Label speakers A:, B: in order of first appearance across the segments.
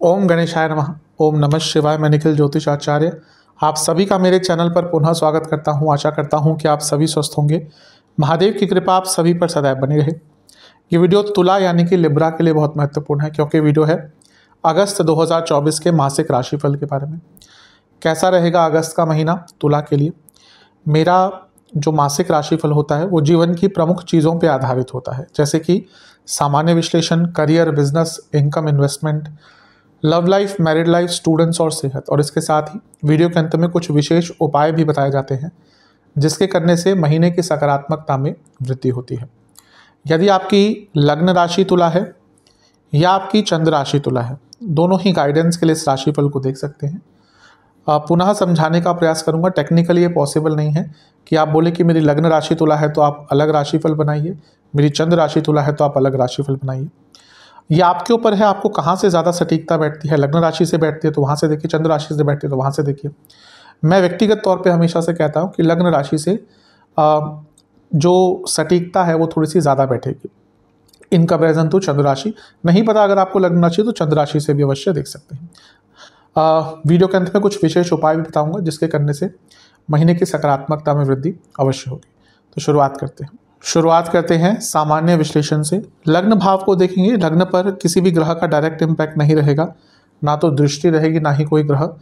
A: ओम गणेशाय नमः। ओम नमः शिवाय। मैं निखिल ज्योतिष आचार्य आप सभी का मेरे चैनल पर पुनः स्वागत करता हूँ। आशा करता हूँ कि आप सभी स्वस्थ होंगे। महादेव की कृपा आप सभी पर सदैव बनी रहे। ये वीडियो तुला यानी कि लिब्रा के लिए बहुत महत्वपूर्ण है, क्योंकि वीडियो है अगस्त 2024 के मासिक राशिफल के बारे में। कैसा रहेगा अगस्त का महीना तुला के लिए? मेरा जो मासिक राशिफल होता है, वो जीवन की प्रमुख चीज़ों पर आधारित होता है। जैसे कि सामान्य विश्लेषण career business income investment love life married life students और सेहत। और इसके साथ ही वीडियो के अंत में कुछ विशेष उपाय भी बताए जाते हैं, जिसके करने से महीने की सकारात्मकता में वृद्धि होती है। यदि आपकी लग्न राशि तुला है या आपकी चंद्र राशि तुला है, दोनों ही गाइडेंस के लिए इस राशिफल को देख सकते हैं। पुनः समझाने का प्रयास करूँगा। टेक्निकली ये पॉसिबल नहीं है कि आप बोले कि मेरी लग्न राशि तुला है तो आप अलग राशिफल बनाइए। मेरी चंद्र राशि तुला है तो आप अलग राशिफल बनाइए। ये आपके ऊपर है, आपको कहाँ से ज़्यादा सटीकता बैठती है? लग्न राशि से बैठती है तो वहाँ से देखिए, चंद्र राशि से बैठती है तो वहाँ से देखिए। मैं व्यक्तिगत तौर पे हमेशा से कहता हूँ कि लग्न राशि से जो सटीकता है वो थोड़ी सी ज़्यादा बैठेगी। इन कंपेरिजन तो चंद्र राशि। नहीं पता अगर आपको लग्न राशि तो चंद्र राशि से भी अवश्य देख सकते हैं। आ, वीडियो के अंत में कुछ विशेष उपाय भी बताऊँगा जिसके करने से महीने की सकारात्मकता में वृद्धि अवश्य होगी। तो शुरुआत करते हैं। शुरुआत करते हैं सामान्य विश्लेषण से। लग्न भाव को देखेंगे। लग्न पर किसी भी ग्रह का डायरेक्ट इम्पैक्ट नहीं रहेगा। ना तो दृष्टि रहेगी ना ही कोई ग्रह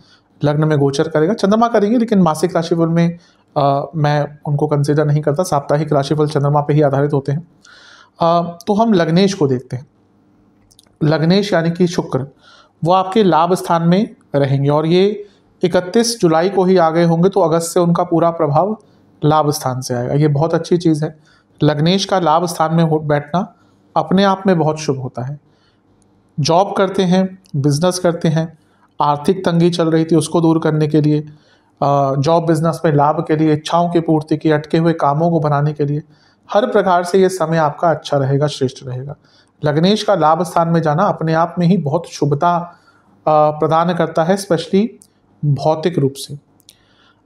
A: लग्न में गोचर करेगा। चंद्रमा करेंगे लेकिन मासिक राशिफल में आ, मैं उनको कंसिडर नहीं करता। साप्ताहिक राशिफल चंद्रमा पर ही आधारित होते हैं। आ, तो हम लग्नेश को देखते हैं। लग्नेश यानी कि शुक्र। वो आपके लाभ स्थान में रहेंगे। और ये 31 जुलाई को ही आ गए होंगे तो अगस्त से उनका पूरा प्रभाव लाभ स्थान से आएगा। ये बहुत अच्छी चीज़ है। लग्नेश का लाभ स्थान में बैठना अपने आप में बहुत शुभ होता है। जॉब करते हैं, बिज़नेस करते हैं, आर्थिक तंगी चल रही थी उसको दूर करने के लिए जॉब बिज़नेस में लाभ के लिए, इच्छाओं की पूर्ति की, अटके हुए कामों को बनाने के लिए, हर प्रकार से ये समय आपका अच्छा रहेगा, श्रेष्ठ रहेगा। लग्नेश का लाभ स्थान में जाना अपने आप में ही बहुत शुभता प्रदान करता है स्पेशली भौतिक रूप से।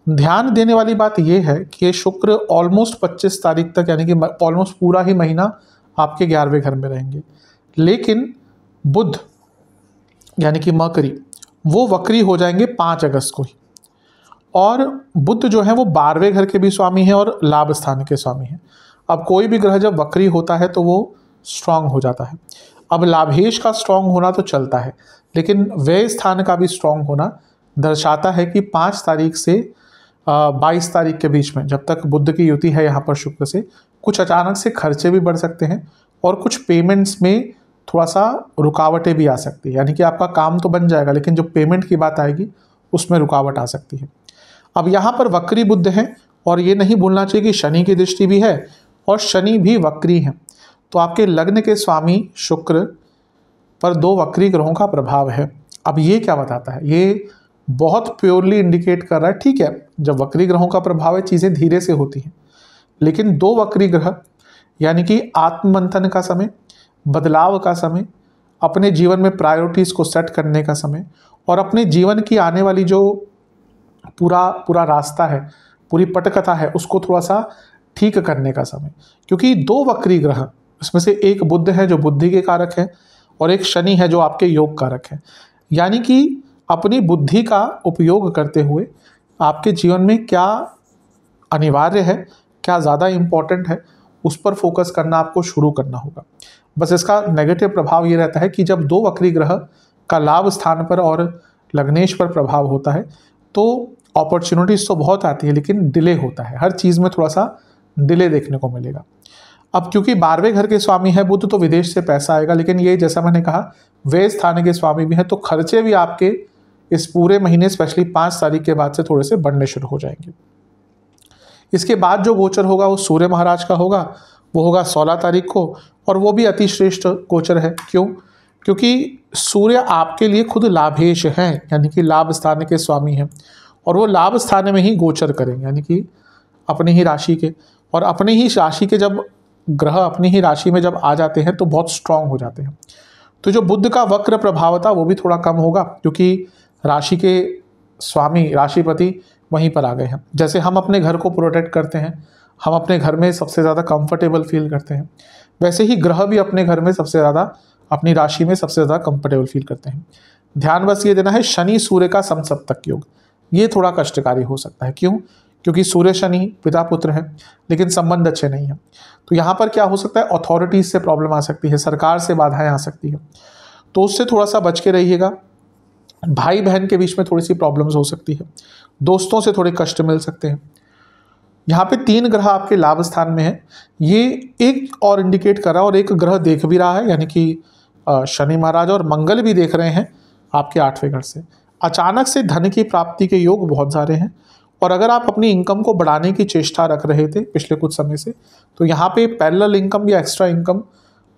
A: ध्यान देने वाली बात यह है कि ये शुक्र ऑलमोस्ट 25 तारीख तक, यानी कि ऑलमोस्ट पूरा ही महीना आपके ग्यारहवें घर में रहेंगे। लेकिन बुध, यानी कि मकरी, वो वक्री हो जाएँगे पाँच अगस्त को ही। और बुद्ध जो है वो बारहवें घर के भी स्वामी हैं और लाभ स्थान के स्वामी हैं। अब कोई भी ग्रह जब वक्री होता है तो वो स्ट्रांग हो जाता है। अब लाभेश का स्ट्रांग होना तो चलता है, लेकिन व्यय स्थान का भी स्ट्रांग होना दर्शाता है कि पाँच तारीख से बाईस तारीख के बीच में, जब तक बुद्ध की युति है यहाँ पर शुक्र से, कुछ अचानक से खर्चे भी बढ़ सकते हैं और कुछ पेमेंट्स में थोड़ा सा रुकावटें भी आ सकती है। यानी कि आपका काम तो बन जाएगा, लेकिन जो पेमेंट की बात आएगी, उसमें रुकावट आ सकती है। अब यहाँ पर वक्री बुद्ध हैं और ये नहीं भूलना चाहिए कि शनि की दृष्टि भी है और शनि भी वक्री हैं। तो आपके लग्न के स्वामी शुक्र पर दो वक्री ग्रहों का प्रभाव है। अब ये क्या बताता है? ये बहुत प्योरली इंडिकेट कर रहा है, ठीक है, जब वक्री ग्रहों का प्रभाव है, चीज़ें धीरे से होती हैं। लेकिन दो वक्री ग्रह, यानी कि आत्ममंथन का समय, बदलाव का समय, अपने जीवन में प्रायोरिटीज़ को सेट करने का समय, और अपने जीवन की आने वाली जो पूरा पूरा रास्ता है, पूरी पटकथा है, उसको थोड़ा सा ठीक करने का समय। क्योंकि दो वक्री ग्रह इसमें से एक बुद्ध है जो बुद्धि के कारक है और एक शनि है जो आपके योग कारक है। यानी कि अपनी बुद्धि का उपयोग करते हुए आपके जीवन में क्या अनिवार्य है, क्या ज़्यादा इंपॉर्टेंट है, उस पर फोकस करना आपको शुरू करना होगा। बस इसका नेगेटिव प्रभाव ये रहता है कि जब दो वक्री ग्रह का लाभ स्थान पर और लग्नेश पर प्रभाव होता है तो अपॉर्चुनिटीज़ तो बहुत आती है, लेकिन डिले होता है। हर चीज़ में थोड़ा सा डिले देखने को मिलेगा। अब क्योंकि बारहवें घर के स्वामी है बुद्ध तो विदेश से पैसा आएगा। लेकिन ये जैसा मैंने कहा वे स्थान के स्वामी भी हैं तो खर्चे भी आपके इस पूरे महीने स्पेशली पाँच तारीख के बाद से थोड़े से बढ़ने शुरू हो जाएँगे। इसके बाद जो गोचर होगा, वो सूर्य महाराज का होगा, वो होगा सोलह तारीख को, और वो भी अतिश्रेष्ठ गोचर है। क्यों? क्योंकि सूर्य आपके लिए खुद लाभेश हैं, यानी कि लाभ स्थान के स्वामी हैं, और वो लाभ स्थान में ही गोचर करेंगे यानी कि अपनी ही राशि के। और अपनी ही राशि के जब ग्रह अपनी ही राशि में जब आ जाते हैं तो बहुत स्ट्रांग हो जाते हैं। तो जो बुद्ध का वक्र प्रभाव था वो भी थोड़ा कम होगा, क्योंकि राशि के स्वामी, राशिपति वहीं पर आ गए हैं। जैसे हम अपने घर को प्रोटेक्ट करते हैं, हम अपने घर में सबसे ज़्यादा कंफर्टेबल फील करते हैं, वैसे ही ग्रह भी अपने घर में सबसे ज़्यादा, अपनी राशि में सबसे ज़्यादा कंफर्टेबल फील करते हैं। ध्यान बस ये देना है, शनि सूर्य का समसप्तक योग, ये थोड़ा कष्टकारी हो सकता है। क्यों? क्योंकि सूर्य शनि पिता पुत्र है, लेकिन संबंध अच्छे नहीं है। तो यहाँ पर क्या हो सकता है? अथॉरिटीज से प्रॉब्लम आ सकती है, सरकार से बाधाएँ आ सकती है। तो उससे थोड़ा सा बच के रहिएगा। भाई बहन के बीच में थोड़ी सी प्रॉब्लम्स हो सकती है। दोस्तों से थोड़े कष्ट मिल सकते हैं। यहाँ पे तीन ग्रह आपके लाभ स्थान में है। ये एक और इंडिकेट कर रहा है और एक ग्रह देख भी रहा है, यानी कि शनि महाराज और मंगल भी देख रहे हैं आपके आठवें घर से। अचानक से धन की प्राप्ति के योग बहुत सारे हैं। और अगर आप अपनी इनकम को बढ़ाने की चेष्टा रख रहे थे पिछले कुछ समय से तो यहाँ पे पैरेलल इनकम या एक्स्ट्रा इनकम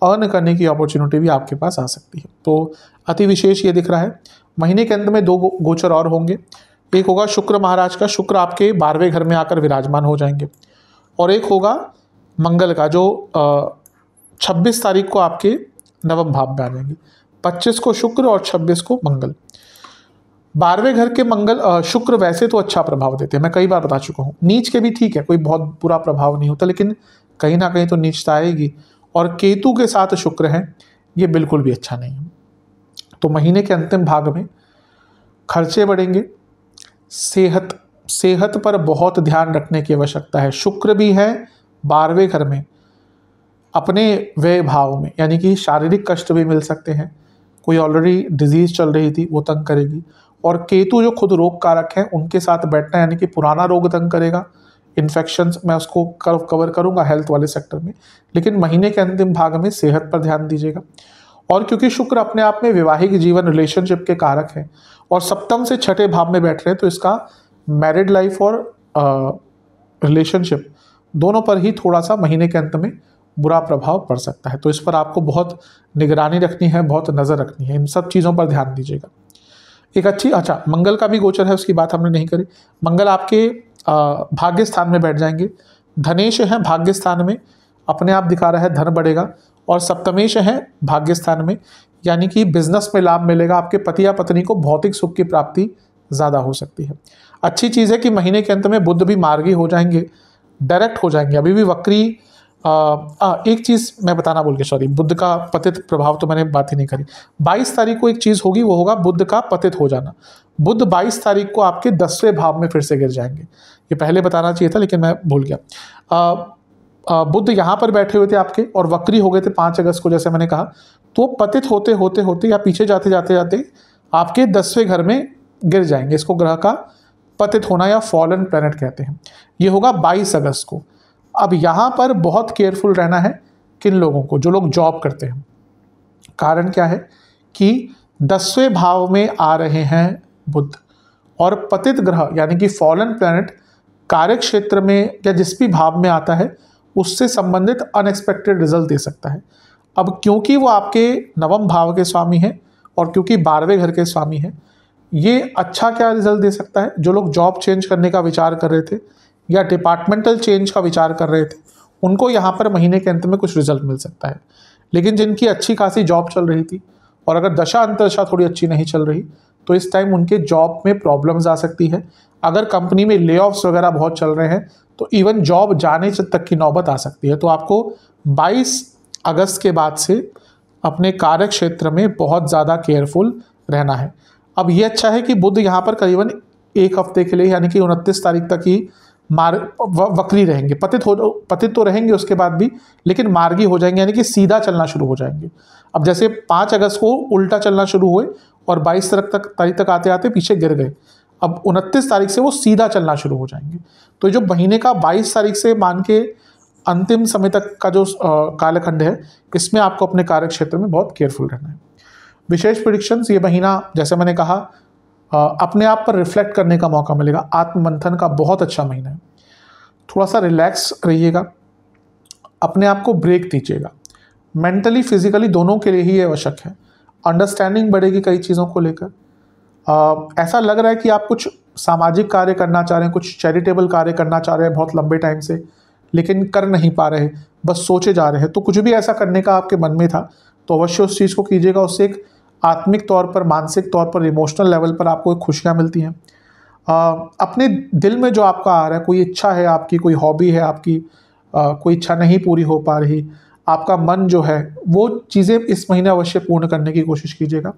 A: अर्न करने की अपॉर्चुनिटी भी आपके पास आ सकती है। तो अति विशेष ये दिख रहा है। महीने के अंत में दो गोचर और होंगे। एक होगा शुक्र महाराज का। शुक्र आपके बारहवें घर में आकर विराजमान हो जाएँगे। और एक होगा मंगल का, जो छब्बीस तारीख को आपके नवम भाव में आ जाएँगे। पच्चीस को शुक्र और छब्बीस को मंगल। बारहवें घर के मंगल शुक्र वैसे तो अच्छा प्रभाव देते हैं, मैं कई बार बता चुका हूँ। नीच के भी ठीक है, कोई बहुत बुरा प्रभाव नहीं होता, लेकिन कहीं ना कहीं तो नीचता आएगी। और केतु के साथ शुक्र है, ये बिल्कुल भी अच्छा नहीं है। तो महीने के अंतिम भाग में खर्चे बढ़ेंगे, सेहत सेहत पर बहुत ध्यान रखने की आवश्यकता है। शुक्र भी है बारहवें घर में, अपने व्यय भाव में, यानी कि शारीरिक कष्ट भी मिल सकते हैं। कोई ऑलरेडी डिज़ीज़ चल रही थी, वो तंग करेगी। और केतु जो खुद रोग कारक हैं, उनके साथ बैठना यानी कि पुराना रोग तंग करेगा। इन्फेक्शन मैं उसको कवर करूँगा हेल्थ वाले सेक्टर में। लेकिन महीने के अंतिम भाग में सेहत पर ध्यान दीजिएगा। और क्योंकि शुक्र अपने आप में वैवाहिक जीवन रिलेशनशिप के कारक हैं और सप्तम से छठे भाव में बैठ रहे हैं तो इसका मैरिड लाइफ और रिलेशनशिप दोनों पर ही थोड़ा सा महीने के अंत में बुरा प्रभाव पड़ सकता है। तो इस पर आपको बहुत निगरानी रखनी है, बहुत नज़र रखनी है। इन सब चीज़ों पर ध्यान दीजिएगा। एक अच्छी अच्छा मंगल का भी गोचर है, उसकी बात हमने नहीं करी। मंगल आपके भाग्य स्थान में बैठ जाएँगे। धनेश है भाग्य स्थान में, अपने आप दिखा रहा है धन बढ़ेगा। और सप्तमेश है भाग्य स्थान में, यानी कि बिज़नेस में लाभ मिलेगा, आपके पति या पत्नी को भौतिक सुख की प्राप्ति ज़्यादा हो सकती है। अच्छी चीज़ है कि महीने के अंत में बुद्ध भी मार्गी हो जाएँगे डायरेक्ट हो जाएँगे। अभी भी वक्री आ, आ, एक चीज़ मैं बताना बोल के सॉरी बुद्ध का पतित प्रभाव तो मैंने बात ही नहीं करी। 22 तारीख को एक चीज़ होगी वो होगा बुद्ध का पतित हो जाना। बुद्ध 22 तारीख को आपके दसवें भाव में फिर से गिर जाएँगे। ये पहले बताना चाहिए था लेकिन मैं भूल गया। आ, आ, बुद्ध यहाँ पर बैठे हुए थे आपके और वक्री हो गए थे पाँच अगस्त को जैसे मैंने कहा। तो पतित होते होते होते या पीछे जाते जाते जाते आपके दसवें घर में गिर जाएँगे। इसको ग्रह का पतित होना या फॉलन प्लैनेट कहते हैं। ये होगा 22 अगस्त को। अब यहाँ पर बहुत केयरफुल रहना है किन लोगों को, जो लोग जॉब करते हैं। कारण क्या है कि दसवें भाव में आ रहे हैं बुद्ध और पतित ग्रह, यानी कि फॉलन प्लैनेट कार्य क्षेत्र में या जिस भी भाव में आता है, उससे संबंधित अनएक्सपेक्टेड रिज़ल्ट दे सकता है। अब क्योंकि वो आपके नवम भाव के स्वामी हैं और क्योंकि बारहवें घर के स्वामी हैं, ये अच्छा क्या रिज़ल्ट दे सकता है? जो लोग जॉब चेंज करने का विचार कर रहे थे या डिपार्टमेंटल चेंज का विचार कर रहे थे, उनको यहाँ पर महीने के अंत में कुछ रिज़ल्ट मिल सकता है। लेकिन जिनकी अच्छी खासी जॉब चल रही थी, और अगर दशा अंतरशा थोड़ी अच्छी नहीं चल रही तो इस टाइम उनके जॉब में प्रॉब्लम्स आ सकती है। अगर कंपनी में ले वगैरह बहुत चल रहे हैं तो इवन जॉब जाने तक की नौबत आ सकती है। तो आपको 22 अगस्त के बाद से अपने कार्य क्षेत्र में बहुत ज़्यादा केयरफुल रहना है। अब ये अच्छा है कि बुद्ध यहाँ पर करीबन एक हफ़्ते के लिए, यानी कि उनतीस तारीख तक ही मार वक्री रहेंगे। पतित हो, पतित तो रहेंगे उसके बाद भी, लेकिन मार्गी हो जाएँगे, यानी कि सीधा चलना शुरू हो जाएँगे। अब जैसे पाँच अगस्त को उल्टा चलना शुरू हुए और बाईस तारीख तक तारीख तक आते आते पीछे गिर गए, अब उनतीस तारीख से वो सीधा चलना शुरू हो जाएँगे। तो जो महीने का बाईस तारीख से मान के अंतिम समय तक का जो कालखंड है, इसमें आपको अपने कार्य क्षेत्र में बहुत केयरफुल रहना है। विशेष प्रिडिक्शंस ये महीना, जैसे मैंने कहा अपने आप पर रिफ्लेक्ट करने का मौका मिलेगा। आत्ममंथन का बहुत अच्छा महीना है। थोड़ा सा रिलैक्स रहिएगा। अपने आप को ब्रेक दीजिएगा। मेंटली फिजिकली दोनों के लिए ही आवश्यक है। अंडरस्टैंडिंग बढ़ेगी कई चीज़ों को लेकर। ऐसा लग रहा है कि आप कुछ सामाजिक कार्य करना चाह रहे हैं, कुछ चैरिटेबल कार्य करना चाह रहे हैं बहुत लंबे टाइम से, लेकिन कर नहीं पा रहे, बस सोचे जा रहे हैं। तो कुछ भी ऐसा करने का आपके मन में था तो अवश्य उस चीज़ को कीजिएगा। उससे एक आत्मिक तौर पर, मानसिक तौर पर इमोशनल लेवल पर आपको खुशियाँ मिलती हैं। अपने दिल में जो आपका आ रहा है, कोई इच्छा है आपकी, कोई हॉबी है आपकी कोई इच्छा नहीं पूरी हो पा रही, आपका मन जो है, वो चीज़ें इस महीने अवश्य पूर्ण करने की कोशिश कीजिएगा।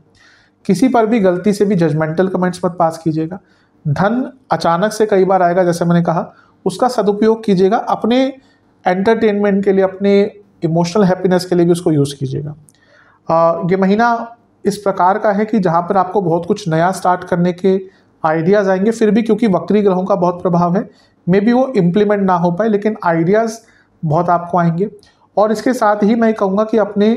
A: किसी पर भी गलती से भी जजमेंटल कमेंट्स मत पास कीजिएगा। धन अचानक से कई बार आएगा, जैसे मैंने कहा, उसका सदुपयोग कीजिएगा, अपने एंटरटेनमेंट के लिए, अपने इमोशनल हैप्पीनेस के लिए भी उसको यूज़ कीजिएगा। ये महीना इस प्रकार का है कि जहाँ पर आपको बहुत कुछ नया स्टार्ट करने के आइडियाज़ आएँगे फिर भी क्योंकि वक्री ग्रहों का बहुत प्रभाव है मे बी वो इम्प्लीमेंट ना हो पाए लेकिन आइडियाज़ बहुत आपको आएँगे। और इसके साथ ही मैं कहूँगा कि अपने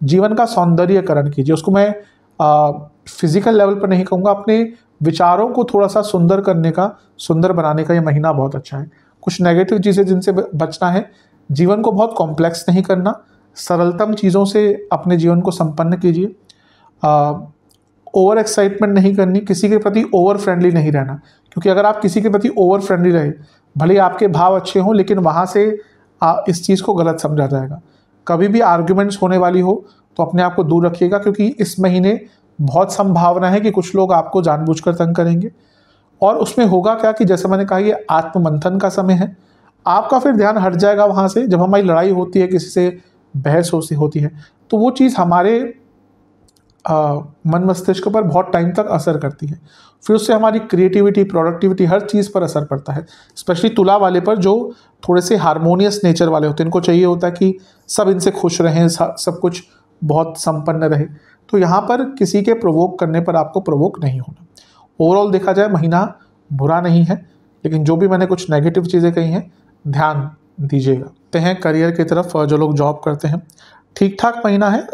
A: जीवन का सौंदर्यकरण कीजिए। उसको मैं आ, फ़िज़िकल लेवल पर नहीं कहूँगा अपने विचारों को थोड़ा सा सुंदर करने का सुंदर बनाने का ये महीना बहुत अच्छा है। कुछ नेगेटिव चीज़ें जिनसे बचना है जीवन को बहुत कॉम्प्लेक्स नहीं करना सरलतम चीज़ों से अपने जीवन को संपन्न कीजिए। ओवर एक्साइटमेंट नहीं करनी किसी के प्रति ओवर फ्रेंडली नहीं रहना। क्योंकि अगर आप किसी के प्रति ओवर फ्रेंडली रहे भले आपके भाव अच्छे हों लेकिन वहाँ से आ, इस चीज़ को गलत समझा जाएगा। कभी भी आर्ग्यूमेंट्स होने वाली हो तो अपने आप को दूर रखिएगा क्योंकि इस महीने बहुत संभावना है कि कुछ लोग आपको जानबूझकर तंग करेंगे। और उसमें होगा क्या कि जैसे मैंने कहा ये आत्ममंथन का समय है। आपका फिर ध्यान हट जाएगा वहाँ से जब हमारी लड़ाई होती है किसी से बहस होती है तो वो चीज़ हमारे मन मस्तिष्क पर बहुत टाइम तक असर करती है। फिर उससे हमारी क्रिएटिविटी प्रोडक्टिविटी हर चीज़ पर असर पड़ता है। स्पेशली तुला वाले पर जो थोड़े से हारमोनियस नेचर वाले होते हैं, इनको चाहिए होता है कि सब इनसे खुश रहें सब कुछ बहुत संपन्न रहे। तो यहाँ पर किसी के प्रोवोक करने पर आपको प्रोवोक नहीं होना। ओवरऑल देखा जाए, महीना बुरा नहीं है, लेकिन जो भी मैंने कुछ नेगेटिव चीज़ें कही हैं, ध्यान दीजिएगा। ते हैं करियर की तरफ़, जो लोग जॉब करते हैं। ठीक ठाक महीना है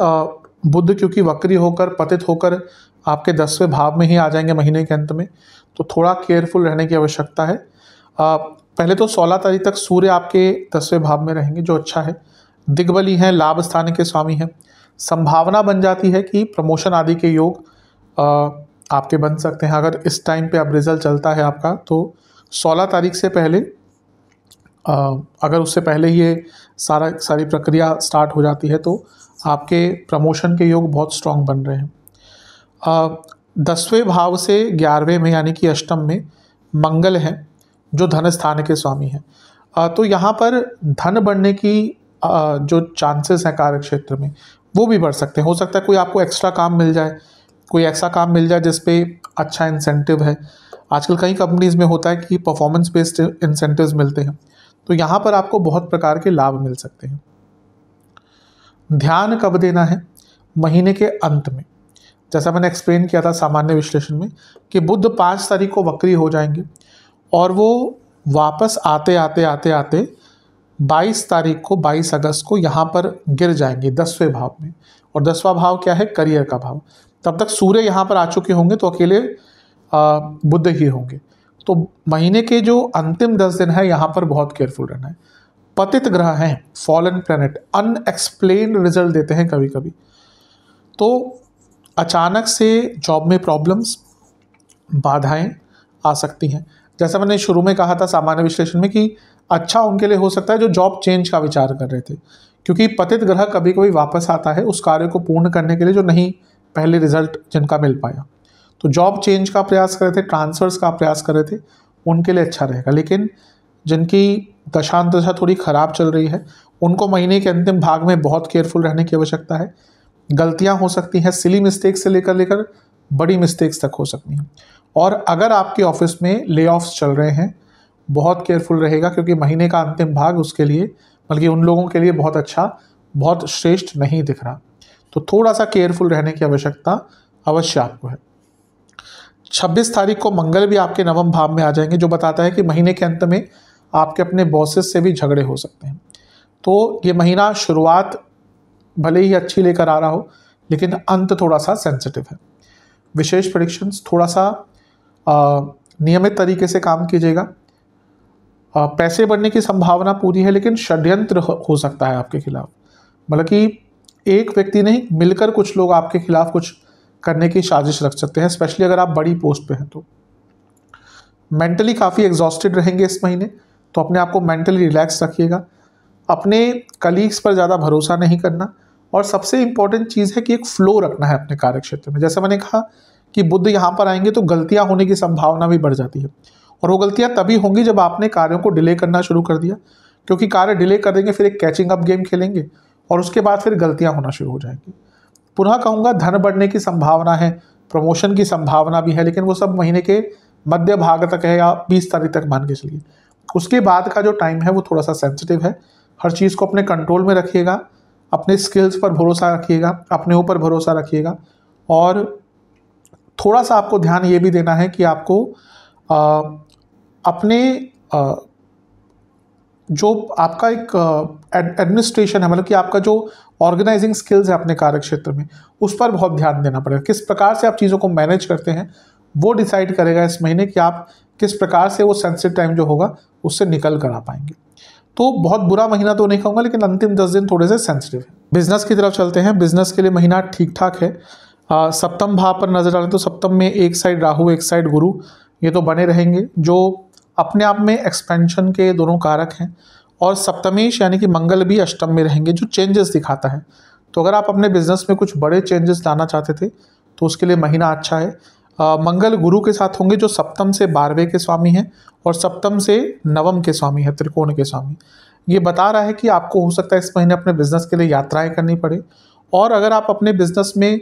A: बुद्ध क्योंकि वक्री होकर पतित होकर आपके दसवें भाव में ही आ जाएँगे महीने के अंत में तो थोड़ा केयरफुल रहने की आवश्यकता है। आ, पहले तो 16 तारीख तक सूर्य आपके दसवें भाव में रहेंगे जो अच्छा है। दिग्बली हैं लाभ स्थान के स्वामी हैं। संभावना बन जाती है कि प्रमोशन आदि के योग आ, आपके बन सकते हैं। अगर इस टाइम पे अब रिज़ल्ट चलता है आपका तो 16 तारीख से पहले आ, अगर उससे पहले ये सारा सारी प्रक्रिया स्टार्ट हो जाती है तो आपके प्रमोशन के योग बहुत स्ट्रांग बन रहे हैं। दसवें भाव से ग्यारहवें में, यानी कि अष्टम में, मंगल है, जो धन स्थान के स्वामी हैं। तो यहाँ पर धन बढ़ने की जो चांसेस हैं कार्य क्षेत्र में, वो भी बढ़ सकते हैं। हो सकता है कोई आपको एक्स्ट्रा काम मिल जाए, कोई ऐसा काम मिल जाए जिसपे अच्छा इंसेंटिव है। आजकल कई कंपनीज़ में होता है कि परफॉर्मेंस बेस्ड इंसेंटिव्स मिलते हैं। तो यहाँ पर आपको बहुत प्रकार के लाभ मिल सकते हैं। ध्यान कब देना है? महीने के अंत में। जैसा मैंने एक्सप्लेन किया था सामान्य विश्लेषण में कि बुद्ध पाँच तारीख को वक्री हो जाएँगे और वो वापस आते आते आते आते 22 तारीख को 22 अगस्त को यहाँ पर गिर जाएँगे दसवें भाव में। और दसवां भाव क्या है? करियर का भाव। तब तक सूर्य यहाँ पर आ चुके होंगे तो अकेले बुद्ध ही होंगे। तो महीने के जो अंतिम दस दिन है, यहाँ पर बहुत केयरफुल रहना है। पतित ग्रह हैं फॉलन प्लैनेट अनएक्सप्लेन रिज़ल्ट देते हैं कभी कभी तो अचानक से जॉब में प्रॉब्लम्स बाधाएँ आ सकती हैं। जैसा मैंने शुरू में कहा था सामान्य विश्लेषण में कि अच्छा उनके लिए हो सकता है जो जॉब चेंज का विचार कर रहे थे। क्योंकि पतित ग्रह कभी कभी वापस आता है उस कार्य को पूर्ण करने के लिए जो नहीं, पहले रिज़ल्ट जिनका मिल पाया। तो जॉब चेंज का प्रयास कर रहे थे ट्रांसफर्स का प्रयास कर रहे थे, उनके लिए अच्छा रहेगा। लेकिन जिनकी दशांत दशा थोड़ी ख़राब चल रही है। उनको महीने के अंतिम भाग में बहुत केयरफुल रहने की आवश्यकता है। गलतियाँ हो सकती हैं सिली मिस्टेक से लेकर लेकर बड़ी मिस्टेक्स तक हो सकती हैं। और अगर आपके ऑफ़िस में ले चल रहे हैं, बहुत केयरफुल रहेगा क्योंकि महीने का अंतिम भाग उसके लिए, बल्कि उन लोगों के लिए बहुत अच्छा बहुत श्रेष्ठ नहीं दिख रहा। तो थोड़ा सा केयरफुल रहने की आवश्यकता अवश्य आपको है। 26 तारीख को मंगल भी आपके नवम भाव में आ जाएँगे, जो बताता है कि महीने के अंत में आपके अपने बॉसेस से भी झगड़े हो सकते हैं। तो ये महीना शुरुआत भले ही अच्छी लेकर आ रहा हो, लेकिन अंत थोड़ा सा सेंसिटिव है। विशेष प्रडिक्शंस थोड़ा सा नियमित तरीके से काम कीजिएगा। पैसे बढ़ने की संभावना पूरी है, लेकिन षड्यंत्र हो सकता है आपके खिलाफ। मतलब कि एक व्यक्ति नहीं, मिलकर कुछ लोग आपके खिलाफ कुछ करने की साजिश रख सकते हैं स्पेशली अगर आप बड़ी पोस्ट पे हैं तो। मेंटली काफ़ी एग्जॉस्टेड रहेंगे इस महीने। तो अपने आप को मेंटली रिलैक्स रखिएगा। अपने कलीग्स पर ज़्यादा भरोसा नहीं करना। और सबसे इंपॉर्टेंट चीज़ है कि एक फ्लो रखना है अपने कार्य क्षेत्र में। जैसे मैंने कहा कि बुद्ध यहाँ पर आएँगे तो गलतियाँ होने की संभावना भी बढ़ जाती है। और वो गलतियाँ तभी होंगी जब आपने कार्यों को डिले करना शुरू कर दिया। क्योंकि कार्य डिले कर देंगे, फिर एक कैचिंग अप गेम खेलेंगे और उसके बाद फिर गलतियाँ होना शुरू हो जाएँगी। पुनः कहूँगा धन बढ़ने की संभावना है प्रमोशन की संभावना भी है, लेकिन वो सब महीने के मध्य भाग तक है या बीस तारीख तक मान के चलिए। उसके बाद का जो टाइम है वो थोड़ा सा सेंसिटिव है। हर चीज़ को अपने कंट्रोल में रखिएगा अपने स्किल्स पर भरोसा रखिएगा अपने ऊपर भरोसा रखिएगा। और थोड़ा सा आपको ध्यान ये भी देना है कि आपको आ, अपने आ, जो आपका एक एडमिनिस्ट्रेशन है मतलब कि आपका जो ऑर्गेनाइजिंग स्किल्स है अपने कार्य क्षेत्र में उस पर बहुत ध्यान देना पड़ेगा। किस प्रकार से आप चीज़ों को मैनेज करते हैं वो डिसाइड करेगा इस महीने कि आप किस प्रकार से वो सेंसिटिव टाइम जो होगा, उससे निकल कर आ पाएँगे। तो बहुत बुरा महीना तो नहीं कहूँगा, लेकिन अंतिम दस दिन थोड़े से सेंसिटिव है। बिज़नेस की तरफ़ चलते हैं। बिज़नेस के लिए महीना ठीक ठाक है सप्तम भाव पर नज़र डालें तो सप्तम में एक साइड राहु, एक साइड गुरु, ये तो बने रहेंगे, जो अपने आप में एक्सपेंशन के दोनों कारक हैं। और सप्तमेश यानी कि मंगल भी अष्टम में रहेंगे, जो चेंजेस दिखाता है। तो अगर आप अपने बिज़नेस में कुछ बड़े चेंजेस लाना चाहते थे तो उसके लिए महीना अच्छा है। मंगल गुरु के साथ होंगे जो सप्तम से बारहवें के स्वामी हैं और सप्तम से नवम के स्वामी हैं त्रिकोण के स्वामी। ये बता रहा है कि आपको हो सकता है इस महीने अपने बिज़नेस के लिए यात्राएँ करनी पड़े और अगर आप अपने बिज़नेस में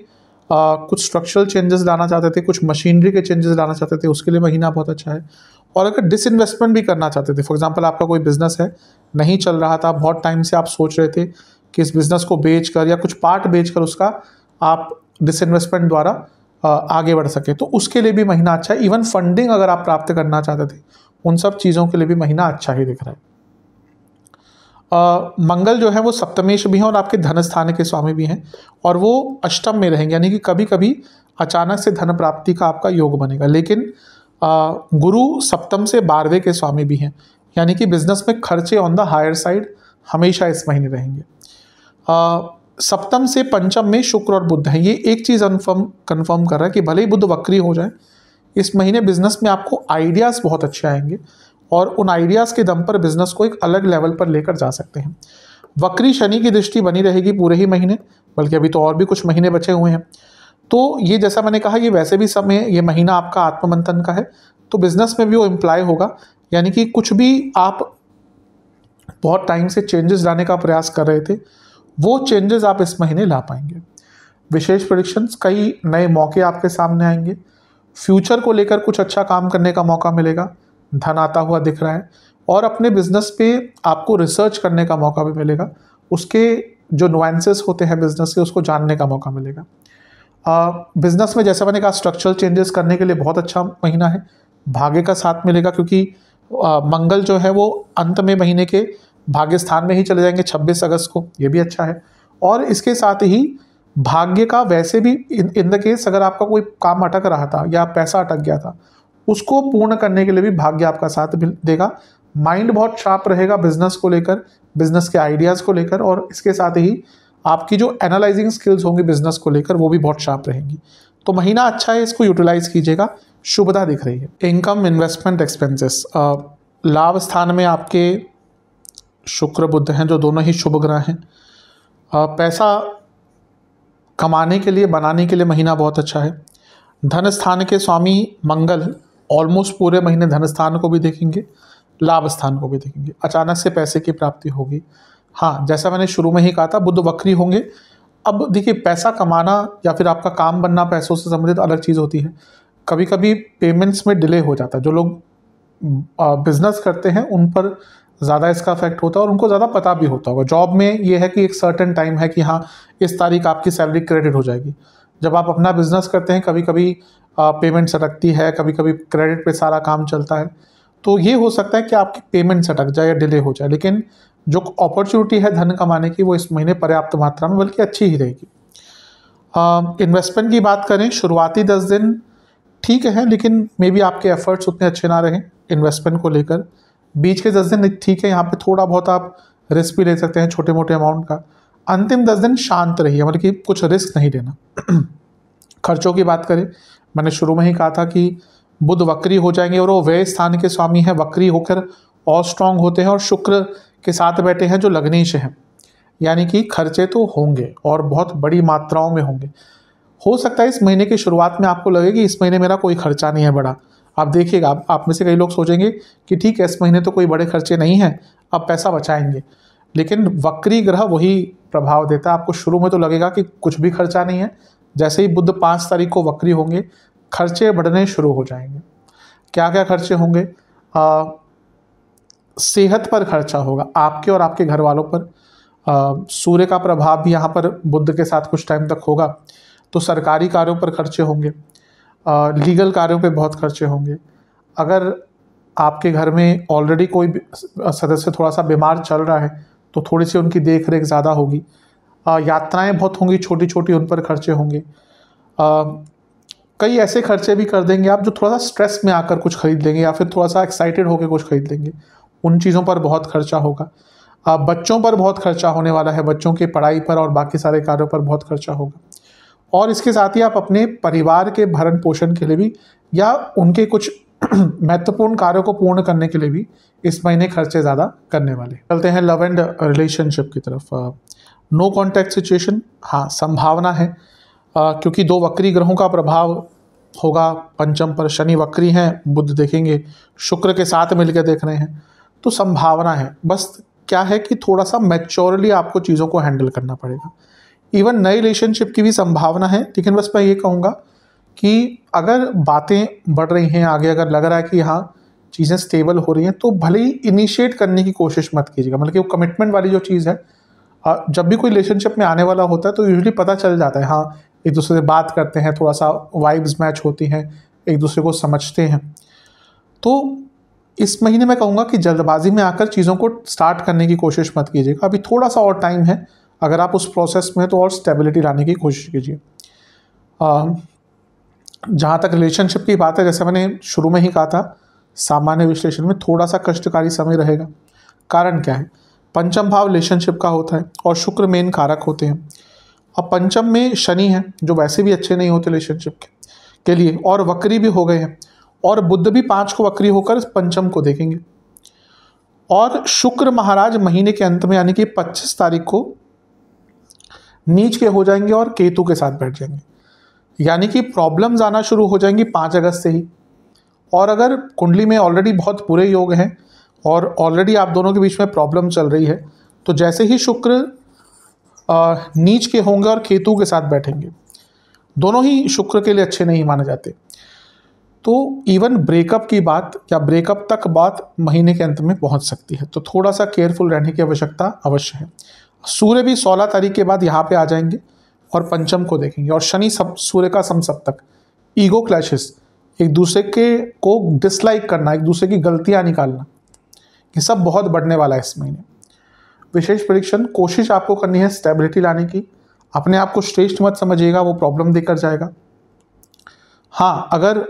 A: आ, कुछ स्ट्रक्चरल चेंजेस लाना चाहते थे कुछ मशीनरी के चेंजेस लाना चाहते थे उसके लिए महीना बहुत अच्छा है और अगर डिसइन्वेस्टमेंट भी करना चाहते थे फॉर एग्ज़ाम्पल आपका कोई बिज़नेस है नहीं चल रहा था बहुत टाइम से आप सोच रहे थे कि इस बिज़नेस को बेच कर या कुछ पार्ट बेच कर उसका आप डिसइन्वेस्टमेंट द्वारा आगे बढ़ सके। तो उसके लिए भी महीना अच्छा है। इवन फंडिंग अगर आप प्राप्त करना चाहते थे उन सब चीज़ों के लिए भी महीना अच्छा ही दिख रहा है। Uh, मंगल जो है वो सप्तमेश भी हैं और आपके धन स्थान के स्वामी भी हैं और वो अष्टम में रहेंगे। यानी कि कभी कभी अचानक से धन प्राप्ति का आपका योग बनेगा। लेकिन आ, गुरु सप्तम से बारहवें के स्वामी भी हैं। यानी कि बिज़नेस में खर्चे ऑन द हायर साइड हमेशा इस महीने रहेंगे। सप्तम से पंचम में शुक्र और बुद्ध है। ये एक चीज़ कन्फर्म कन्फर्म कर रहा है कि भले ही बुद्ध वक्री हो जाए, इस महीने बिज़नेस में आपको आइडियाज़ बहुत अच्छे आएँगे और उन आइडियाज़ के दम पर बिज़नेस को एक अलग लेवल पर लेकर जा सकते हैं। वक्री शनि की दृष्टि बनी रहेगी पूरे ही महीने, बल्कि अभी तो और भी कुछ महीने बचे हुए हैं। तो ये जैसा मैंने कहा, ये वैसे भी समय, ये महीना आपका आत्ममंथन का है तो बिज़नेस में भी वो इम्प्लाय होगा। यानी कि कुछ भी आप बहुत टाइम से चेंजेस लाने का प्रयास कर रहे थे वो चेंजेस आप इस महीने ला पाएँगे। विशेष प्रोडिक्शंस कई नए मौके आपके सामने आएँगे। फ्यूचर को लेकर कुछ अच्छा काम करने का मौका मिलेगा। धन आता हुआ दिख रहा है और अपने बिज़नेस पे आपको रिसर्च करने का मौका भी मिलेगा। उसके जो नुआंसेस होते हैं बिज़नेस के उसको जानने का मौका मिलेगा। बिज़नेस में जैसा मैंने कहा स्ट्रक्चरल चेंजेस करने के लिए बहुत अच्छा महीना है। भाग्य का साथ मिलेगा क्योंकि आ, मंगल जो है वो अंत में महीने के भाग्य स्थान में ही चले जाएँगे 26 अगस्त को, ये भी अच्छा है। और इसके साथ ही भाग्य का वैसे भी इन द केस अगर आपका कोई काम अटक रहा था या पैसा अटक गया था, उसको पूर्ण करने के लिए भी भाग्य आपका साथ देगा। माइंड बहुत शार्प रहेगा बिज़नेस को लेकर, बिज़नेस के आइडियाज़ को लेकर और इसके साथ ही आपकी जो एनालाइजिंग स्किल्स होंगी बिज़नेस को लेकर, वो भी बहुत शार्प रहेंगी। तो महीना अच्छा है, इसको यूटिलाइज कीजिएगा शुभता दिख रही है। इनकम इन्वेस्टमेंट एक्सपेंसेस लाभ स्थान में आपके शुक्र बुद्ध हैं, जो दोनों ही शुभ ग्रह हैं। पैसा कमाने के लिए, बनाने के लिए महीना बहुत अच्छा है। धन स्थान के स्वामी मंगल ऑलमोस्ट पूरे महीने धन स्थान को भी देखेंगे, लाभ स्थान को भी देखेंगे। अचानक से पैसे की प्राप्ति होगी। हाँ जैसा मैंने शुरू में ही कहा था, बुद्ध वक्री होंगे। अब देखिए, पैसा कमाना या फिर आपका काम बनना, पैसों से संबंधित अलग चीज़ होती है। कभी कभी पेमेंट्स में डिले हो जाता है। जो लोग बिज़नेस करते हैं, उन पर ज़्यादा इसका इफ़ेक्ट होता है और उनको ज़्यादा पता भी होता होगा। जॉब में ये है कि एक सर्टन टाइम है कि हाँ इस तारीख आपकी सैलरी क्रेडिट हो जाएगी। जब आप अपना बिज़नेस करते हैं कभी कभी पेमेंट सटकती है कभी कभी क्रेडिट पे सारा काम चलता है। तो ये हो सकता है कि आपकी पेमेंट सटक जाए या डिले हो जाए, लेकिन जो अपॉर्चुनिटी है धन कमाने की, वो इस महीने पर्याप्त मात्रा में, बल्कि अच्छी ही रहेगी। इन्वेस्टमेंट की बात करें, शुरुआती दस दिन ठीक है, लेकिन मे बी आपके एफर्ट्स उतने अच्छे ना रहें इन्वेस्टमेंट को लेकर। बीच के दस दिन ठीक है, यहाँ पे थोड़ा बहुत आप रिस्क भी ले सकते हैं छोटे मोटे अमाउंट का। अंतिम दस दिन शांत रहिए मतलब कि कुछ रिस्क नहीं लेना खर्चों की बात करें, मैंने शुरू में ही कहा था कि बुध वक्री हो जाएँगे और वो वे स्थान के स्वामी हैं, वक्री होकर और स्ट्रांग होते हैं और शुक्र के साथ बैठे हैं जो लग्नेश हैं। यानी कि खर्चे तो होंगे और बहुत बड़ी मात्राओं में होंगे। हो सकता है इस महीने की शुरुआत में आपको लगे कि इस महीने मेरा कोई खर्चा नहीं है बड़ा। आप देखिएगा आप, में से कई लोग सोचेंगे कि ठीक है इस महीने तो कोई बड़े खर्चे नहीं हैं अब पैसा बचाएँगे। लेकिन वक्री ग्रह वही प्रभाव देता है। आपको शुरू में तो लगेगा कि कुछ भी खर्चा नहीं है। जैसे ही बुद्ध पाँच तारीख को वक्री होंगे खर्चे बढ़ने शुरू हो जाएँगे। क्या क्या खर्चे होंगे? आ, सेहत पर खर्चा होगा आपके और आपके घर वालों पर सूर्य का प्रभाव भी यहाँ पर बुद्ध के साथ कुछ टाइम तक होगा तो सरकारी कार्यों पर खर्चे होंगे। लीगल कार्यों पे बहुत खर्चे होंगे। अगर आपके घर में ऑलरेडी कोई सदस्य थोड़ा सा बीमार चल रहा है तो थोड़ी सी उनकी देख रेख ज़्यादा होगी। यात्राएँ बहुत होंगी छोटी छोटी उन पर खर्चे होंगे। कई ऐसे खर्चे भी कर देंगे आप जो थोड़ा सा स्ट्रेस में आकर कुछ खरीद लेंगे या फिर थोड़ा सा एक्साइटेड होकर कुछ खरीद लेंगे। उन चीज़ों पर बहुत खर्चा होगा। बच्चों पर बहुत खर्चा होने वाला है, बच्चों की पढ़ाई पर और बाकी सारे कार्यों पर बहुत खर्चा होगा। और इसके साथ ही आप अपने परिवार के भरण पोषण के लिए भी या उनके कुछ महत्वपूर्ण कार्यों को पूर्ण करने के लिए भी इस महीने खर्चे ज़्यादा करने वाले। चलते हैं लव एंड रिलेशनशिप की तरफ़। नो कॉन्टैक्ट सिचुएशन हाँ संभावना है। आ, क्योंकि दो वक्री ग्रहों का प्रभाव होगा। पंचम पर शनि वक्री हैं बुद्ध देखेंगे शुक्र के साथ मिलकर देख रहे हैं। तो संभावना है। बस क्या है कि थोड़ा सा मैच्योरली आपको चीज़ों को हैंडल करना पड़ेगा। इवन नए रिलेशनशिप की भी संभावना है, लेकिन बस मैं ये कहूँगा कि अगर बातें बढ़ रही हैं, आगे अगर लग रहा है कि हाँ चीज़ें स्टेबल हो रही हैं तो भले ही इनिशिएट करने की कोशिश मत कीजिएगा। मतलब कि वो कमिटमेंट वाली जो चीज़ है जब भी कोई रिलेशनशिप में आने वाला होता है तो यूजली पता चल जाता है हाँ एक दूसरे से बात करते हैं थोड़ा सा वाइब्स मैच होती हैं, एक दूसरे को समझते हैं। तो इस महीने मैं कहूँगा कि जल्दबाजी में आकर चीज़ों को स्टार्ट करने की कोशिश मत कीजिएगा। अभी थोड़ा सा और टाइम है अगर आप उस प्रोसेस में तो और स्टेबिलिटी लाने की कोशिश कीजिए। जहाँ तक रिलेशनशिप की बात है जैसे मैंने शुरू में ही कहा था सामान्य विश्लेषण में थोड़ा सा कष्टकारी समय रहेगा। कारण क्या है? पंचम भाव रिलेशनशिप का होता है और शुक्र मेन कारक होते हैं। अब पंचम में शनि है जो वैसे भी अच्छे नहीं होते रिलेशनशिप के, के लिए और वक्री भी हो गए हैं और बुद्ध भी पाँच को वक्री होकर पंचम को देखेंगे। और शुक्र महाराज महीने के अंत में यानी कि 25 तारीख को नीच के हो जाएँगे और केतु के साथ बैठ जाएँगे। यानी कि प्रॉब्लम्स आना शुरू हो जाएँगी पाँच अगस्त से ही। और अगर कुंडली में ऑलरेडी बहुत बुरे योग हैं और ऑलरेडी आप दोनों के बीच में प्रॉब्लम चल रही है तो जैसे ही शुक्र नीच के होंगे और केतु के साथ बैठेंगे, दोनों ही शुक्र के लिए अच्छे नहीं माने जाते। तो इवन ब्रेकअप की बात या ब्रेकअप तक बात महीने के अंत में पहुँच सकती है। तो थोड़ा सा केयरफुल रहने की आवश्यकता अवश्य है। सूर्य भी 16 तारीख के बाद यहाँ पे आ जाएँगे और पंचम को देखेंगे। और शनि सब, सूर्य का समसप्तक। ईगो क्लैशेस एक दूसरे के को डिसलाइक करना, एक दूसरे की गलतियाँ निकालना। ये सब बहुत बढ़ने वाला है इस महीने। विशेष परीक्षण कोशिश आपको करनी है स्टेबिलिटी लाने की। अपने आप को श्रेष्ठ मत समझिएगा, वो प्रॉब्लम देकर जाएगा। हाँ अगर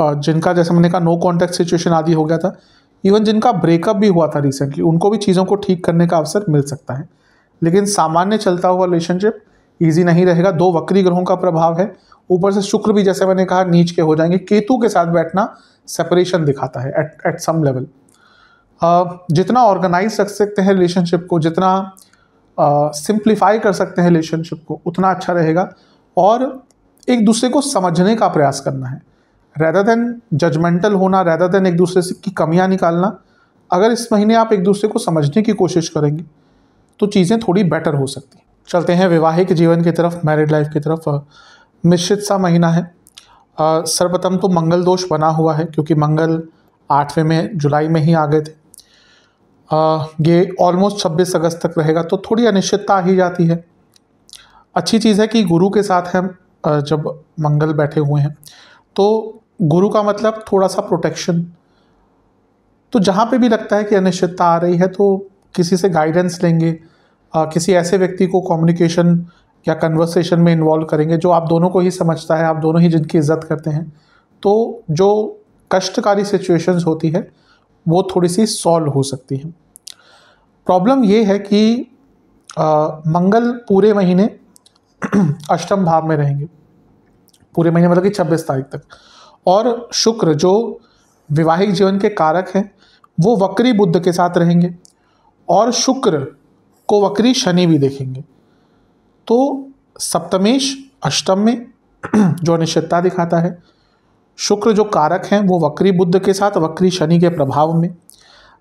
A: जिनका, जैसे मैंने कहा नो कॉन्टैक्ट सिचुएशन आदि हो गया था इवन जिनका ब्रेकअप भी हुआ था रिसेंटली उनको भी चीज़ों को ठीक करने का अवसर मिल सकता है। लेकिन सामान्य चलता हुआ रिलेशनशिप ईजी नहीं रहेगा। दो वक्री ग्रहों का प्रभाव है। ऊपर से शुक्र भी, जैसे मैंने कहा, नीच के हो जाएँगे। केतु के साथ बैठना सेपरेशन दिखाता है एट एट सम लेवल जितना ऑर्गेनाइज रख सकते हैं रिलेशनशिप को, जितना सिंप्लीफाई कर सकते हैं रिलेशनशिप को, उतना अच्छा रहेगा। और एक दूसरे को समझने का प्रयास करना है। रैदर देन जजमेंटल होना रैदर देन एक दूसरे से की कमियाँ निकालना, अगर इस महीने आप एक दूसरे को समझने की कोशिश करेंगे तो चीज़ें थोड़ी बेटर हो सकती चलते हैं वैवाहिक जीवन की तरफ़ मैरिड लाइफ की तरफ़। मिश्रित सा महीना है। सर्वप्रथम तो मंगल दोष बना हुआ है क्योंकि मंगल आठवें में जुलाई में ही आ गए थे। आ, ये ऑलमोस्ट छब्बीस अगस्त तक रहेगा तो थोड़ी अनिश्चितता आ ही जाती है। अच्छी चीज़ है कि गुरु के साथ हम जब मंगल बैठे हुए हैं तो गुरु का मतलब थोड़ा सा प्रोटेक्शन तो जहाँ पे भी लगता है कि अनिश्चितता आ रही है तो किसी से गाइडेंस लेंगे किसी ऐसे व्यक्ति को कम्युनिकेशन या कन्वर्सेशन में इन्वॉल्व करेंगे जो आप दोनों को ही समझता है आप दोनों ही जिनकी इज़्ज़त करते हैं तो जो कष्टकारी सिचुएशंस होती है वो थोड़ी सी सॉल्व हो सकती है। प्रॉब्लम ये है कि आ, मंगल पूरे महीने अष्टम भाव में रहेंगे। पूरे महीने मतलब कि छब्बीस तारीख तक। और शुक्र जो विवाहिक जीवन के कारक हैं वो वक्री बुद्ध के साथ रहेंगे। और शुक्र को वक्री शनि भी देखेंगे। तो सप्तमेश अष्टम में जो अनिश्चितता दिखाता है, शुक्र जो कारक हैं, वो वक्री बुद्ध के साथ, वक्री शनि के प्रभाव में।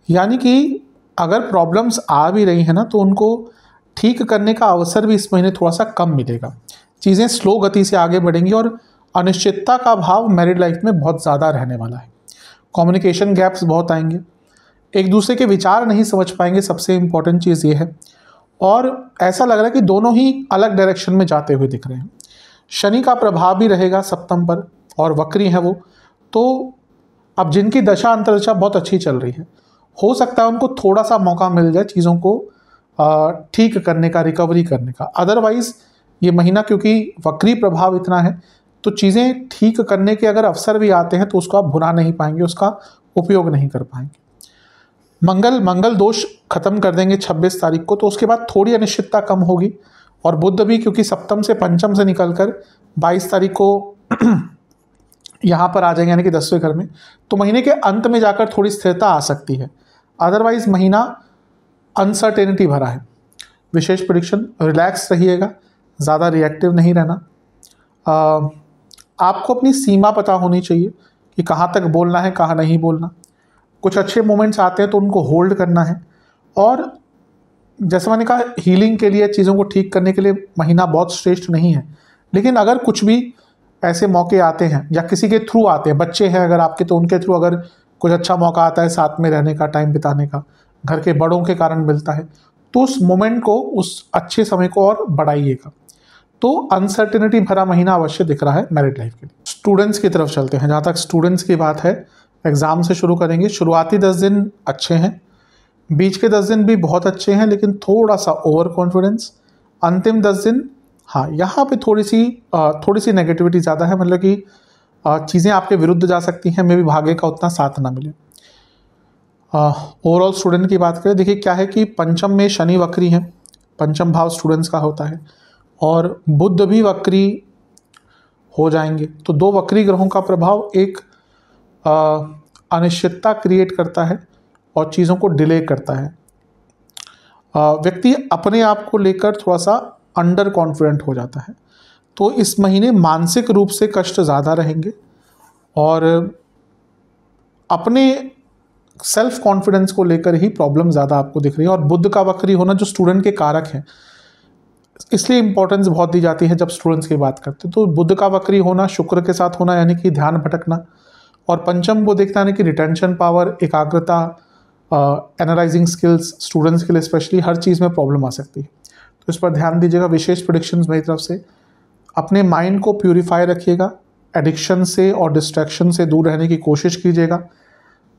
A: यानी कि अगर प्रॉब्लम्स आ भी रही हैं ना तो उनको ठीक करने का अवसर भी इस महीने थोड़ा सा कम मिलेगा। चीज़ें स्लो गति से आगे बढ़ेंगी और अनिश्चितता का भाव मैरिड लाइफ में बहुत ज़्यादा रहने वाला है। कम्युनिकेशन गैप्स बहुत आएँगे। एक दूसरे के विचार नहीं समझ पाएँगे, सबसे इंपॉर्टेंट चीज़ ये है। और ऐसा लग रहा है कि दोनों ही अलग डायरेक्शन में जाते हुए दिख रहे हैं। शनि का प्रभाव भी रहेगा सप्तम पर और वक्री है वो। तो अब जिनकी दशा अंतरदशा बहुत अच्छी चल रही है, हो सकता है उनको थोड़ा सा मौका मिल जाए चीज़ों को ठीक करने का रिकवरी करने का। अदरवाइज़ ये महीना क्योंकि वक्री प्रभाव इतना है तो चीज़ें ठीक करने के अगर अवसर भी आते हैं तो उसको आप भुना नहीं पाएँगे, उसका उपयोग नहीं कर पाएँगे। मंगल मंगल दोष खत्म कर देंगे 26 तारीख को तो उसके बाद थोड़ी अनिश्चितता कम होगी। और बुद्ध भी क्योंकि सप्तम से पंचम से निकलकर 22 तारीख को यहाँ पर आ जाएँगे यानी कि दसवें घर में तो महीने के अंत में जाकर थोड़ी स्थिरता आ सकती है। अदरवाइज़ महीना अनसर्टेनिटी भरा है। विशेष प्रिडिक्शन रिलैक्स रहिएगा ज़्यादा रिएक्टिव नहीं रहना। आ, आपको अपनी सीमा पता होनी चाहिए कि कहाँ तक बोलना है कहाँ नहीं बोलना। कुछ अच्छे मोमेंट्स आते हैं तो उनको होल्ड करना है। और जैसे मैंने कहा हीलिंग के लिए, चीज़ों को ठीक करने के लिए महीना बहुत श्रेष्ठ नहीं है। लेकिन अगर कुछ भी ऐसे मौके आते हैं, या किसी के थ्रू आते हैं, बच्चे हैं अगर आपके तो उनके थ्रू अगर कुछ अच्छा मौका आता है साथ में रहने का टाइम बिताने का, घर के बड़ों के कारण मिलता है तो उस मोमेंट को, उस अच्छे समय को और बढ़ाइएगा। तो अनसर्टिनिटी भरा महीना अवश्य दिख रहा है मैरिड लाइफ के लिए। स्टूडेंट्स की तरफ़ चलते हैं। जहाँ तक स्टूडेंट्स की बात है एग्ज़ाम से शुरू करेंगे। शुरुआती दस दिन अच्छे हैं। बीच के दस दिन भी बहुत अच्छे हैं, लेकिन थोड़ा सा ओवर कॉन्फिडेंस अंतिम दस दिन हाँ यहाँ पे थोड़ी सी थोड़ी सी नेगेटिविटी ज़्यादा है मतलब कि चीज़ें आपके विरुद्ध जा सकती हैं मे भी भाग्य का उतना साथ ना मिले। ओवरऑल स्टूडेंट की बात करें, देखिए क्या है कि पंचम में शनि वक्री हैं, पंचम भाव स्टूडेंट्स का होता है, और बुद्ध भी वक्री हो जाएँगे। तो दो वक्री ग्रहों का प्रभाव एक अनिश्चितता क्रिएट करता है और चीज़ों को डिले करता है। व्यक्ति अपने आप को लेकर थोड़ा सा अंडर कॉन्फिडेंट हो जाता है। तो इस महीने मानसिक रूप से कष्ट ज़्यादा रहेंगे और अपने सेल्फ कॉन्फिडेंस को लेकर ही प्रॉब्लम ज़्यादा आपको दिख रही है। और बुद्ध का वक्री होना जो स्टूडेंट के कारक हैं, इसलिए इंपॉर्टेंस बहुत दी जाती है जब स्टूडेंट्स की बात करते हैं। तो बुद्ध का वक्री होना, शुक्र के साथ होना, यानी कि ध्यान भटकना और पंचम वो देखता है कि रिटेंशन पावर एकाग्रता एनालाइजिंग स्किल्स स्टूडेंट्स के लिए स्पेशली हर चीज़ में प्रॉब्लम आ सकती है। तो इस पर ध्यान दीजिएगा विशेष प्रोडिक्शन मेरी तरफ़ से। अपने माइंड को प्योरीफाई रखिएगा एडिक्शन से और डिस्ट्रैक्शन से दूर रहने की कोशिश कीजिएगा।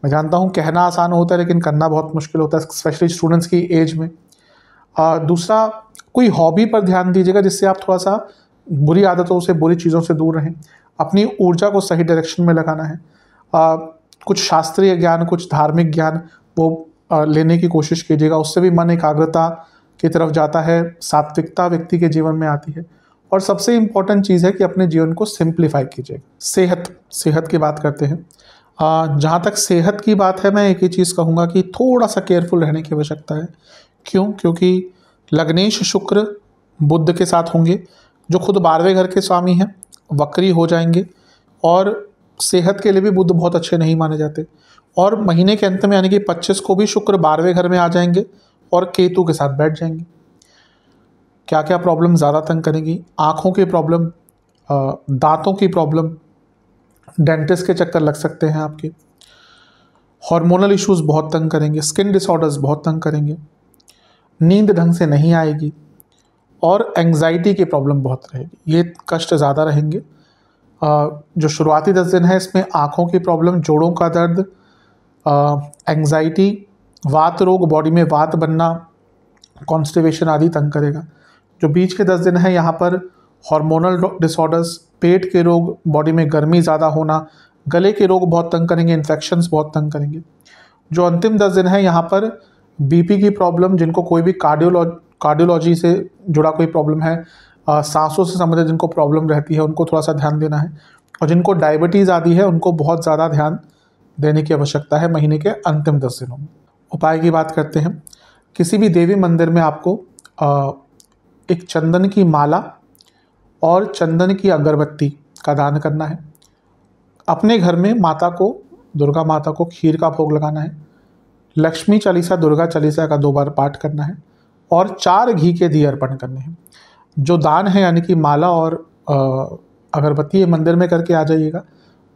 A: मैं जानता हूँ कहना आसान होता है लेकिन करना बहुत मुश्किल होता है स्पेशली स्टूडेंट्स की एज में। आ, दूसरा कोई हॉबी पर ध्यान दीजिएगा जिससे आप थोड़ा सा बुरी आदतों से बुरी चीज़ों से दूर रहें। अपनी ऊर्जा को सही डायरेक्शन में लगाना है। आ, कुछ शास्त्रीय ज्ञान कुछ धार्मिक ज्ञान वो लेने की कोशिश कीजिएगा। उससे भी मन एकाग्रता की तरफ़ जाता है, सात्विकता व्यक्ति के जीवन में आती है। और सबसे इंपॉर्टेंट चीज़ है कि अपने जीवन को सिंप्लीफाई कीजिएगा। सेहत सेहत की बात करते हैं। जहाँ तक सेहत की बात है, मैं एक ही चीज़ कहूँगा कि थोड़ा सा केयरफुल रहने की आवश्यकता है। क्यों? क्योंकि लग्नेश शुक्र बुद्ध के साथ होंगे, जो खुद बारहवें घर के स्वामी हैं, वक्री हो जाएँगे। और सेहत के लिए भी बुद्ध बहुत अच्छे नहीं माने जाते। और महीने के अंत में यानी कि 25 को भी शुक्र बारहवें घर में आ जाएँगे और केतु के साथ बैठ जाएँगे। क्या क्या प्रॉब्लम ज़्यादा तंग करेंगी? आँखों की प्रॉब्लम दांतों की प्रॉब्लम डेंटिस्ट के चक्कर लग सकते हैं आपके। हार्मोनल इश्यूज़ बहुत तंग करेंगे स्किन डिसऑर्डर्स बहुत तंग करेंगे। नींद ढंग से नहीं आएगी और एंग्जाइटी की प्रॉब्लम बहुत रहेगी। ये कष्ट ज़्यादा रहेंगे। जो शुरुआती दस दिन है, इसमें आँखों की प्रॉब्लम जोड़ों का दर्द एंग्जाइटी वात रोग बॉडी में वात बनना कॉन्स्टिवेशन आदि तंग करेगा। जो बीच के दस दिन है, यहाँ पर हार्मोनल डिसऑर्डर्स पेट के रोग बॉडी में गर्मी ज़्यादा होना, गले के रोग बहुत तंग करेंगे इन्फेक्शंस बहुत तंग करेंगे। जो अंतिम दस दिन है, यहाँ पर बीपी की प्रॉब्लम जिनको कोई भी कार्डियोलॉ कार्डियोलॉजी से जुड़ा कोई प्रॉब्लम है सांसों से संबंधित जिनको प्रॉब्लम रहती है, उनको थोड़ा सा ध्यान देना है। और जिनको डायबिटीज़ आदि है, उनको बहुत ज़्यादा ध्यान देने की आवश्यकता है महीने के अंतिम दस दिनों में। उपाय की बात करते हैं। किसी भी देवी मंदिर में आपको एक चंदन की माला और चंदन की अगरबत्ती का दान करना है। अपने घर में माता को, दुर्गा माता को खीर का भोग लगाना है। लक्ष्मी चालीसा, दुर्गा चालीसा का दो बार पाठ करना है और चार घी के दिए अर्पण करने हैं। जो दान है, यानी कि माला और अगरबत्ती मंदिर में करके आ जाइएगा।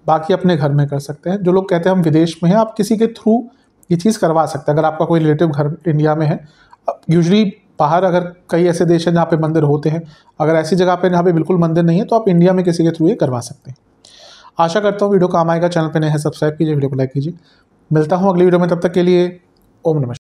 A: बाकी अपने घर में कर सकते हैं। जो लोग कहते हैं हम विदेश में हैं, आप किसी के थ्रू ये चीज़ करवा सकते हैं। अगर आपका कोई रिलेटिव घर इंडिया में है यूजली बाहर अगर कई ऐसे देश हैं जहाँ पे मंदिर होते हैं, अगर ऐसी जगह पे जहाँ पे बिल्कुल मंदिर नहीं है तो आप इंडिया में किसी के थ्रू ये करवा सकते हैं। आशा करता हूँ वीडियो काम आएगा, चैनल पर नए हैं, सब्सक्राइब कीजिए, वीडियो को लाइक कीजिए। मिलता हूँ अगली वीडियो में, तब तक के लिए ओम नमस्कार